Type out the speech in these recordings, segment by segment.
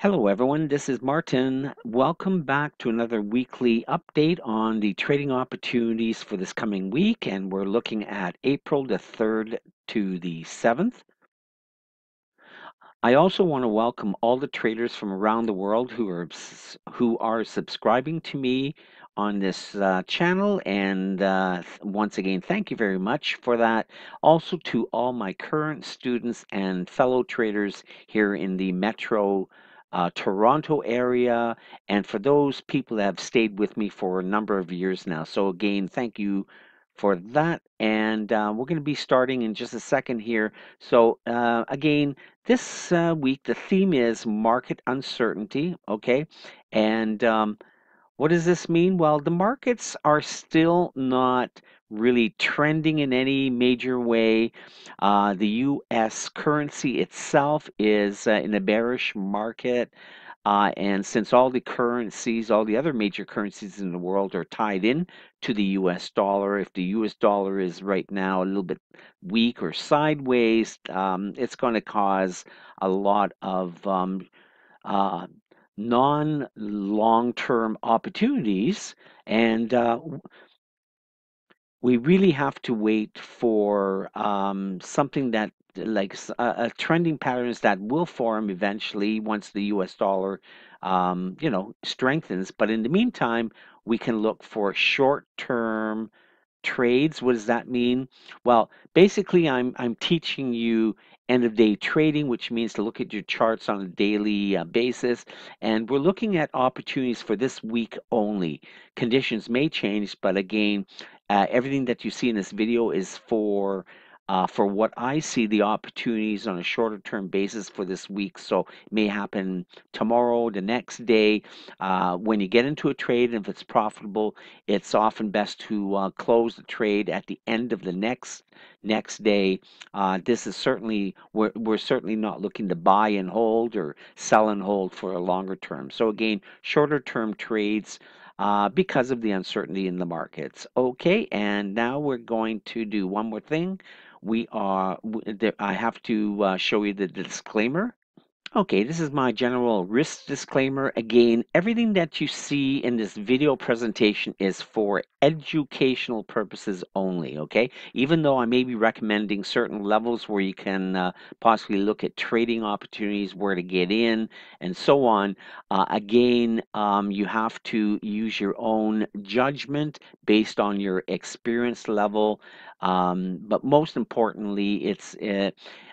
Hello, everyone. This is Martin. Welcome back to another weekly update on the trading opportunities for this coming week. And we're looking at April the 3rd to the 7th. I also want to welcome all the traders from around the world who are who are subscribing to me on this uh, channel and uh, once again thank you very much for that also to all my current students and fellow traders here in the metro uh, Toronto area, and for those people that have stayed with me for a number of years now. So, again, thank you for that. And uh, we're going to be starting in just a second here. So, uh, again, this uh, week the theme is market uncertainty, okay? And um, what does this mean? Well, the markets are still not really trending in any major way. Uh, the US currency itself is uh, in a bearish market. Uh, and since all the currencies, all the other major currencies in the world are tied in to the US dollar, if the US dollar is right now a little bit weak or sideways, um, it's going to cause a lot of um, uh, non long term opportunities. And uh, we really have to wait for um, something that like a, a trending patterns that will form eventually once the US dollar um, you know strengthens. But in the meantime we can look for short term trades. What does that mean? Well basically i'm i'm teaching you end of day trading which means to look at your charts on a daily uh, basis. And we're looking at opportunities for this week only. Conditions may change but again uh, everything that you see in this video is for uh, for what I see the opportunities on a shorter term basis for this week. So it may happen tomorrow, the next day. Uh, when you get into a trade, and if it's profitable, it's often best to uh, close the trade at the end of the next next day. Uh, this is certainly we're we're certainly not looking to buy and hold or sell and hold for a longer term. So again, shorter term trades uh, because of the uncertainty in the markets. Okay, and now we're going to do one more thing. We are, I have to uh, show you the disclaimer. Okay, this is my general risk disclaimer. Again, everything that you see in this video presentation is for educational purposes only, okay? Even though I may be recommending certain levels where you can uh, possibly look at trading opportunities, where to get in, and so on, uh, again, um, you have to use your own judgment based on your experience level. Um, but most importantly, it's uh,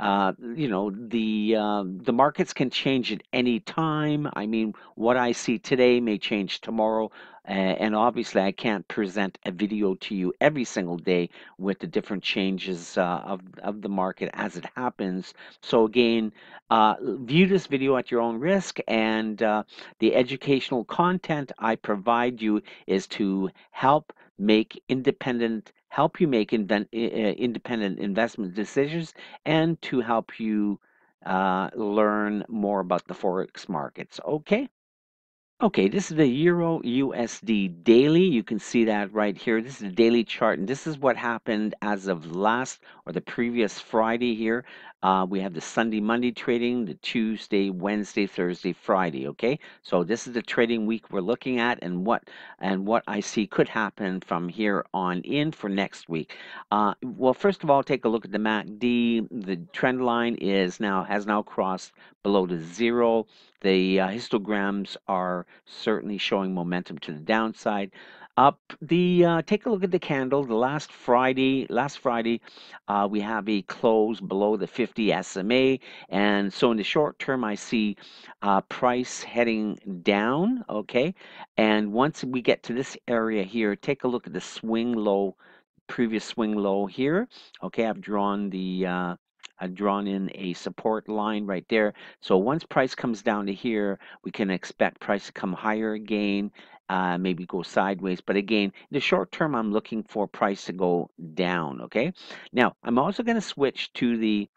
uh, you know the uh, the markets can change at any time. I mean, what I see today may change tomorrow, uh, and obviously, I can't present a video to you every single day with the different changes uh, of of the market as it happens. So again, uh, view this video at your own risk, and uh, the educational content I provide you is to help make independent help you make invent, independent investment decisions and to help you uh, learn more about the forex markets okay Okay, this is the Euro USD daily. You can see that right here. This is the daily chart, and this is what happened as of last or the previous Friday here. Uh, we have the Sunday, Monday trading, the Tuesday, Wednesday, Thursday, Friday. Okay, so this is the trading week we're looking at, and what and what I see could happen from here on in for next week. Uh, well, first of all, take a look at the MACD. The trend line is now has now crossed below the zero. The uh, histograms are certainly showing momentum to the downside. Up the uh, take a look at the candle. The last Friday, last Friday, uh, we have a close below the 50 SMA, and so in the short term, I see uh, price heading down. Okay, and once we get to this area here, take a look at the swing low, previous swing low here. Okay, I've drawn the uh, I've drawn in a support line right there. So once price comes down to here, we can expect price to come higher again, uh, maybe go sideways. But again, in the short term, I'm looking for price to go down. Okay. Now, I'm also going to switch to the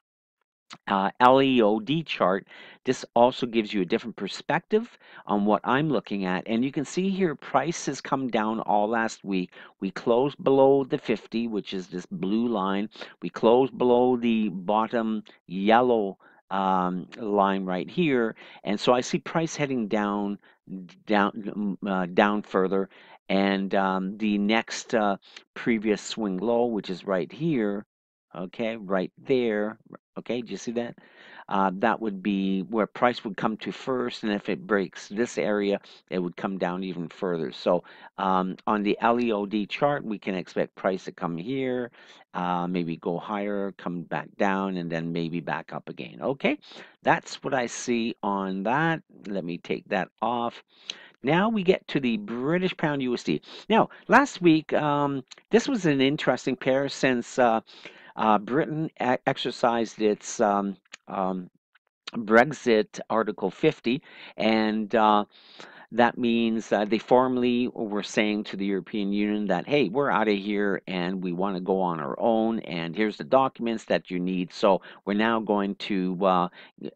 uh, LEOD chart, this also gives you a different perspective on what I'm looking at. And you can see here price has come down all last week. We closed below the 50, which is this blue line. We closed below the bottom yellow um, line right here. And so I see price heading down, down, uh, down further. And um, the next uh, previous swing low, which is right here, okay, right there. Okay, do you see that? Uh, that would be where price would come to first. And if it breaks this area, it would come down even further. So um, on the LEOD chart, we can expect price to come here, uh, maybe go higher, come back down, and then maybe back up again. Okay, that's what I see on that. Let me take that off. Now we get to the British Pound USD. Now, last week, um, this was an interesting pair since uh, uh, Britain exercised its um, um, Brexit Article 50, and uh, that means uh, they formally were saying to the European Union that, hey, we're out of here and we want to go on our own, and here's the documents that you need. So we're now going to uh,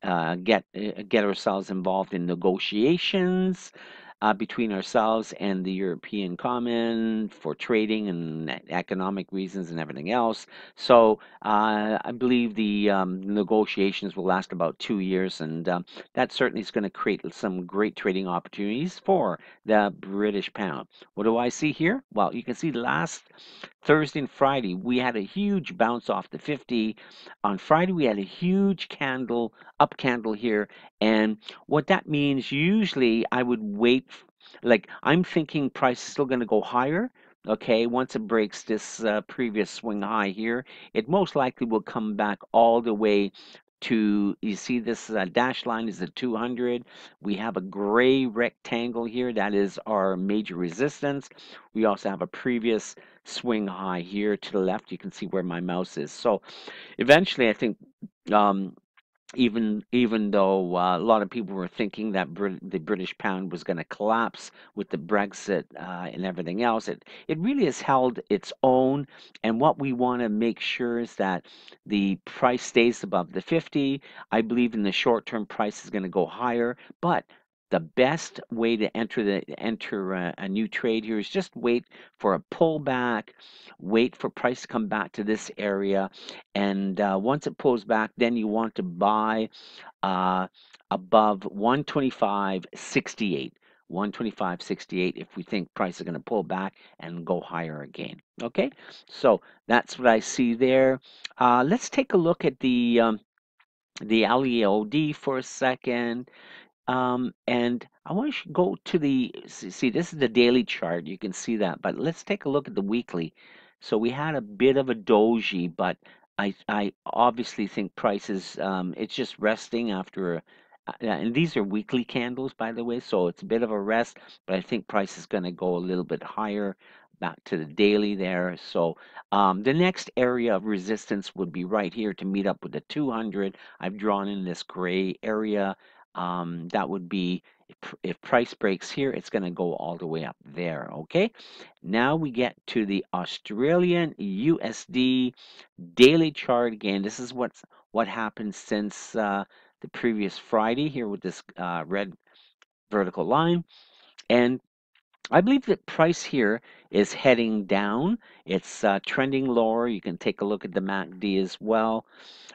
uh get uh, get ourselves involved in negotiations uh, between ourselves and the European Common for trading and economic reasons and everything else. So uh, I believe the um, negotiations will last about two years, and um, that certainly is going to create some great trading opportunities for the British pound. What do I see here? Well, you can see last Thursday and Friday we had a huge bounce off the 50. On Friday we had a huge candle, up candle here, and what that means, usually I would wait, like I'm thinking price is still going to go higher. Okay, once it breaks this uh, previous swing high here, it most likely will come back all the way to, you see this uh, dash line is the 200. We have a gray rectangle here. That is our major resistance. We also have a previous swing high here to the left. You can see where my mouse is. So eventually, I think um, even even though uh, a lot of people were thinking that Brit- the British pound was going to collapse with the Brexit uh, and everything else, it it really has held its own. And what we want to make sure is that the price stays above the 50. I believe in the short term, price is going to go higher, but the best way to enter the enter a, a, new trade here is just wait for a pullback wait for price to come back to this area and uh, once it pulls back then you want to buy uh, above 125.68 125.68 if we think price is going to pull back and go higher again okay? So that's what I see there. Uh, let's take a look at the um, the LEOD for a second um, and I want to go to the, see, this is the daily chart. You can see that, but let's take a look at the weekly. So we had a bit of a doji, but I, I obviously think prices, um, it's just resting after uh, and these are weekly candles, by the way, so it's a bit of a rest, but I think price is going to go a little bit higher back to the daily there. So um, the next area of resistance would be right here to meet up with the 200. I've drawn in this gray area um, that would be if, if price breaks here, it's going to go all the way up there. Okay. Now we get to the Australian USD daily chart again. This is what's what happened since uh, the previous Friday here with this uh, red vertical line. And I believe that price here is heading down. It's uh, trending lower. You can take a look at the MACD as well.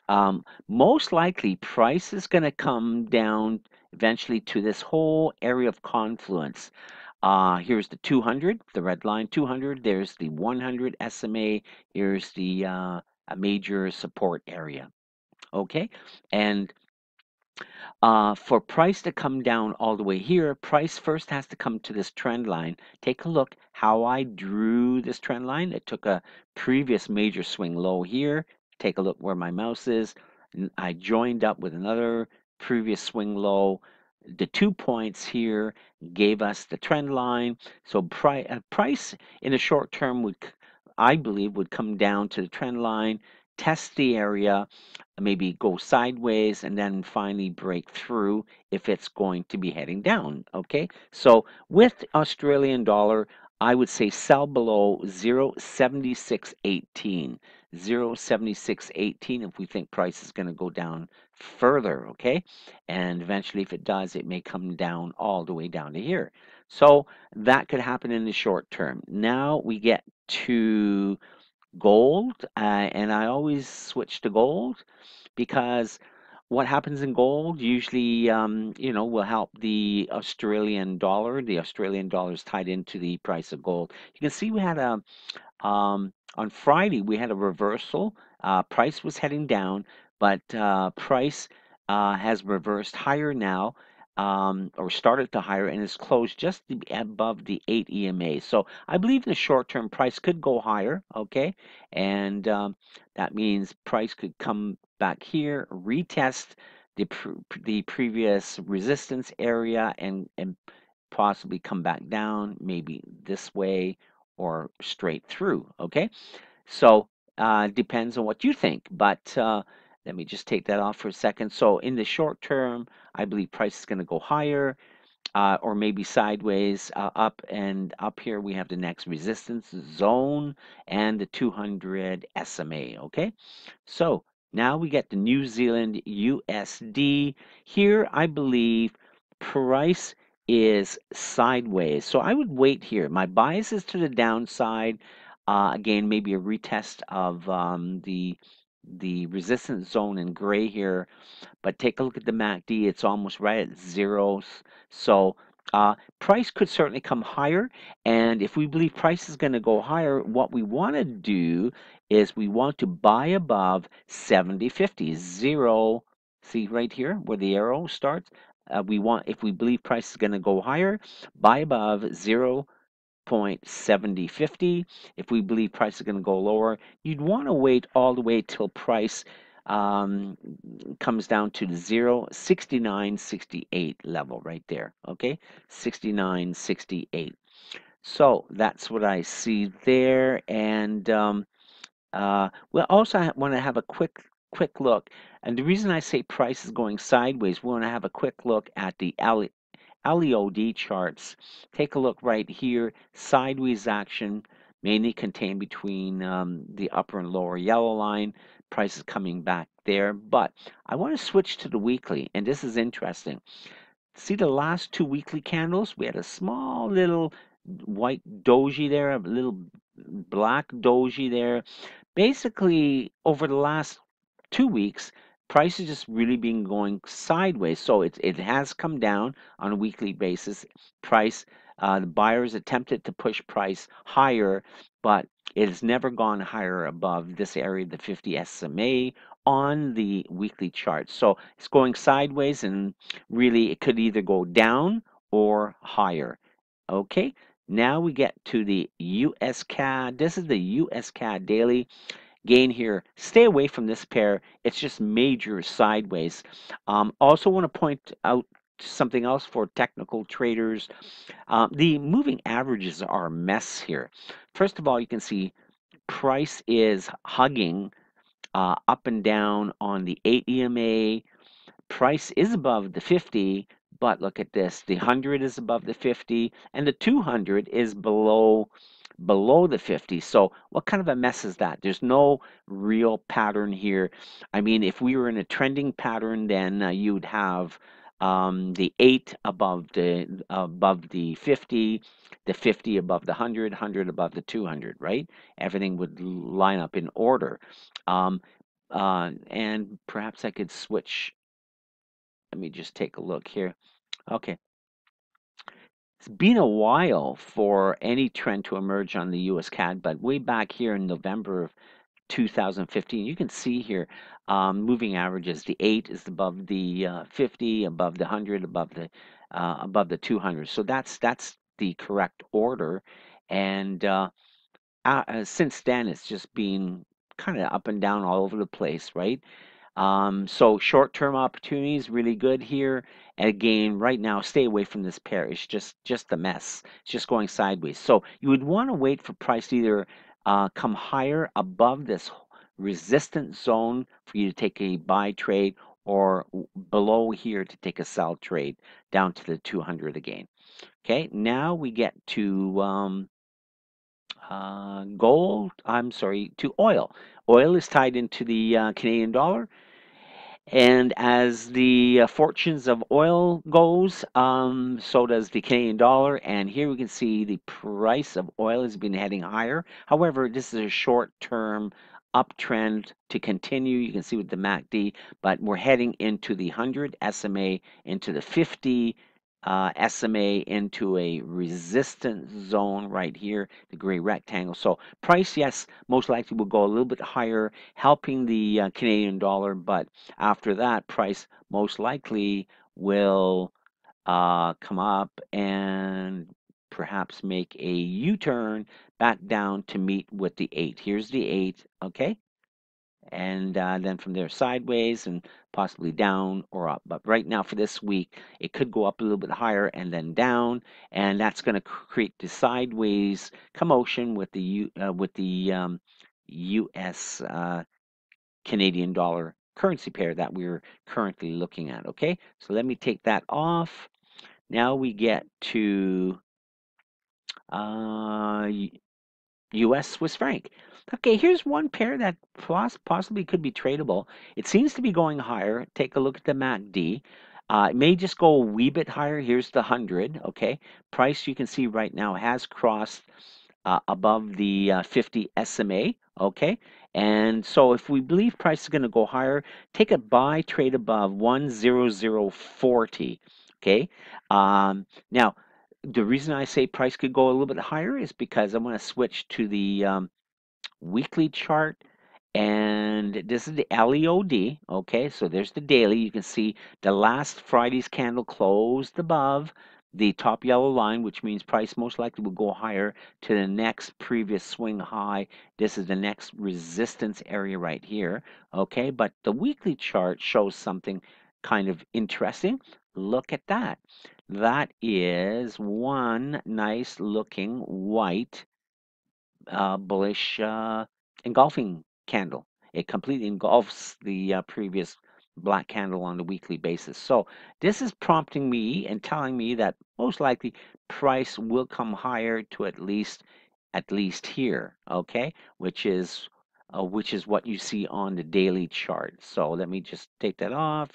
Um, most likely, price is going to come down eventually to this whole area of confluence. Uh, here's the 200, the red line 200. There's the 100 SMA. Here's the uh, a major support area. Okay, and uh, for price to come down all the way here, price first has to come to this trend line. Take a look how I drew this trend line. It took a previous major swing low here. Take a look where my mouse is. I joined up with another previous swing low. The two points here gave us the trend line. So pri uh, price in the short term would, I believe, would come down to the trend line test the area, maybe go sideways, and then finally break through if it's going to be heading down. Okay, so with Australian dollar, I would say sell below 0.7618. 0.7618 if we think price is going to go down further, okay? And eventually, if it does, it may come down all the way down to here. So that could happen in the short term. Now we get to gold, uh, and I always switch to gold because what happens in gold usually, um, you know, will help the Australian dollar. The Australian dollar is tied into the price of gold. You can see we had a um, on Friday we had a reversal. Uh, price was heading down, but uh, price uh, has reversed higher now. Um, or started to higher and is closed just above the 8 EMA. So I believe in the short term price could go higher, okay? And um, that means price could come back here, retest the, the previous resistance area and, and possibly come back down, maybe this way or straight through, okay? So uh, depends on what you think, but uh, let me just take that off for a second. So in the short term, I believe price is going to go higher uh, or maybe sideways uh, up and up here we have the next resistance zone and the 200 SMA okay so now we get the New Zealand USD. Here, I believe price is sideways. So I would wait here. My bias is to the downside. Uh, again, maybe a retest of um, the the resistance zone in gray here. But take a look at the MACD. It's almost right at zeros. So uh, price could certainly come higher. And if we believe price is going to go higher, what we want to do is we want to buy above 70.50. Zero, see right here where the arrow starts? Uh, we want, if we believe price is going to go higher, buy above 0 0.7050. If we believe price is going to go lower, you'd want to wait all the way till price um, comes down to the 0, 69.68 level right there. Okay, 69.68. So that's what I see there. And um, uh, we also want to have a quick quick look. And the reason I say price is going sideways, we want to have a quick look at the LEOD charts. Take a look right here, sideways action, mainly contained between um, the upper and lower yellow line. Prices coming back there. But I want to switch to the weekly, and this is interesting. See the last two weekly candles? We had a small little white doji there, a little black doji there. Basically, over the last two weeks, price has just really been going sideways. So it, it has come down on a weekly basis. Price, uh, the buyers attempted to push price higher, but it has never gone higher above this area, the 50 SMA on the weekly chart. So it's going sideways and really it could either go down or higher. Okay, now we get to the US CAD. This is the US CAD daily gain here. Stay away from this pair. It's just major sideways. Um, also want to point out something else for technical traders. Um, the moving averages are a mess here. First of all, you can see price is hugging uh, up and down on the 8 EMA. Price is above the 50, but look at this. The 100 is above the 50, and the 200 is below below the 50. So what kind of a mess is that? There's no real pattern here. I mean, if we were in a trending pattern, then uh, you'd have um, the 8 above the above the 50, the 50 above the 100, 100 above the 200, right? Everything would line up in order. Um, uh, and perhaps I could switch. Let me just take a look here. Okay, it's been a while for any trend to emerge on the US CAD, but way back here in November of 2015, you can see here um, moving averages. The 8 is above the uh, 50, above the 100, above the uh, above the 200. So that's that's the correct order. And uh, uh since then, it's just been kind of up and down all over the place, right? Um, so short-term opportunities really good here. Again, right now, stay away from this pair. It's just just a mess. It's just going sideways. So you would want to wait for price to either uh, come higher above this resistance zone for you to take a buy trade or below here to take a sell trade down to the 200 again. Okay, now we get to um, uh, gold, I'm sorry, to oil. Oil is tied into the uh, Canadian dollar. And as the uh, fortunes of oil goes, um, so does the Canadian dollar. And here we can see the price of oil has been heading higher. However, this is a short-term uptrend to continue. You can see with the MACD, but we're heading into the 100 SMA, into the 50 uh, SMA into a resistance zone right here, the gray rectangle. So price, yes, most likely will go a little bit higher, helping the uh, Canadian dollar. But after that, price most likely will uh, come up and perhaps make a U-turn back down to meet with the 8. Here's the 8, okay? And uh, then from there sideways and possibly down or up. But right now for this week, it could go up a little bit higher and then down, and that's going to create the sideways commotion with the U, uh, with the um, U.S. Uh, Canadian dollar currency pair that we're currently looking at. Okay, so let me take that off. Now we get to uh, U.S. Swiss franc. Okay, here's one pair that possibly could be tradable. It seems to be going higher. Take a look at the MACD. Uh, it may just go a wee bit higher. Here's the 100, okay? Price you can see right now has crossed uh, above the uh, 50 SMA, okay? And so if we believe price is going to go higher, take a buy trade above 10040, okay? Um, now, the reason I say price could go a little bit higher is because I'm going to switch to the um, weekly chart and this is the LEOD okay? So there's the daily. You can see the last Friday's candle closed above the top yellow line which means price most likely will go higher to the next previous swing high. This is the next resistance area right here okay? But the weekly chart shows something kind of interesting look at that that is one nice looking white uh, bullish uh, engulfing candle. It completely engulfs the uh, previous black candle on a weekly basis. So this is prompting me and telling me that most likely price will come higher to at least at least here, okay, which is uh, which is what you see on the daily chart. So let me just take that off.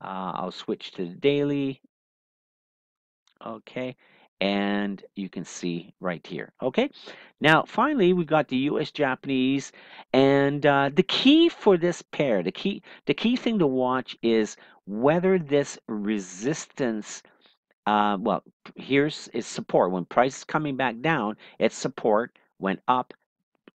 Uh, I'll switch to the daily. Okay and you can see right here okay? Now finally we've got the US Japanese and uh, the key for this pair the key the key thing to watch is whether this resistance uh, well here's is support. When price is coming back down it's support went up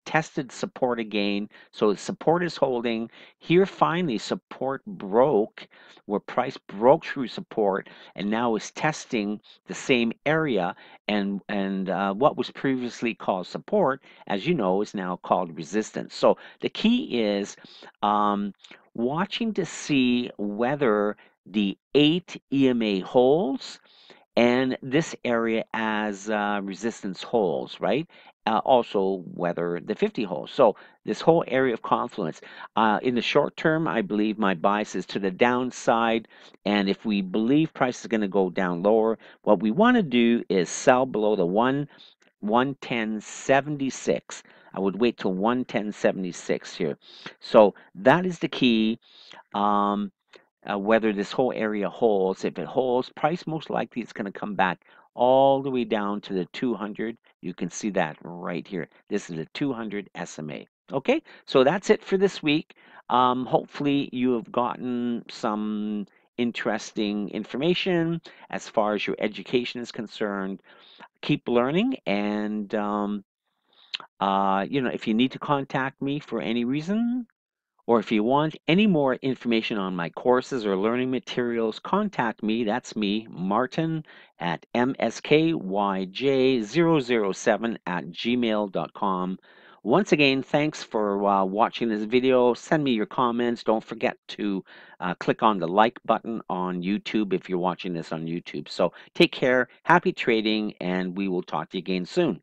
tested support again. So support is holding. Here finally support broke where price broke through support and now is testing the same area and and uh, what was previously called support as you know is now called resistance. So the key is um, watching to see whether the 8 EMA holds and this area as uh, resistance holds, right? Uh, also whether the 50 holds. So this whole area of confluence. Uh, in the short term, I believe my bias is to the downside. And if we believe price is going to go down lower, what we want to do is sell below the 1 110.76. I would wait till 110.76 here. So that is the key. Um, uh, whether this whole area holds. If it holds, price most likely it's going to come back all the way down to the 200. You can see that right here. This is a 200 SMA. Okay, so that's it for this week. Um, hopefully you have gotten some interesting information as far as your education is concerned. Keep learning and um, uh, you know, if you need to contact me for any reason, or if you want any more information on my courses or learning materials, contact me. That's me, Martin at mskyj007 at gmail.com. Once again, thanks for uh, watching this video. Send me your comments. Don't forget to uh, click on the like button on YouTube if you're watching this on YouTube. So take care, happy trading, and we will talk to you again soon.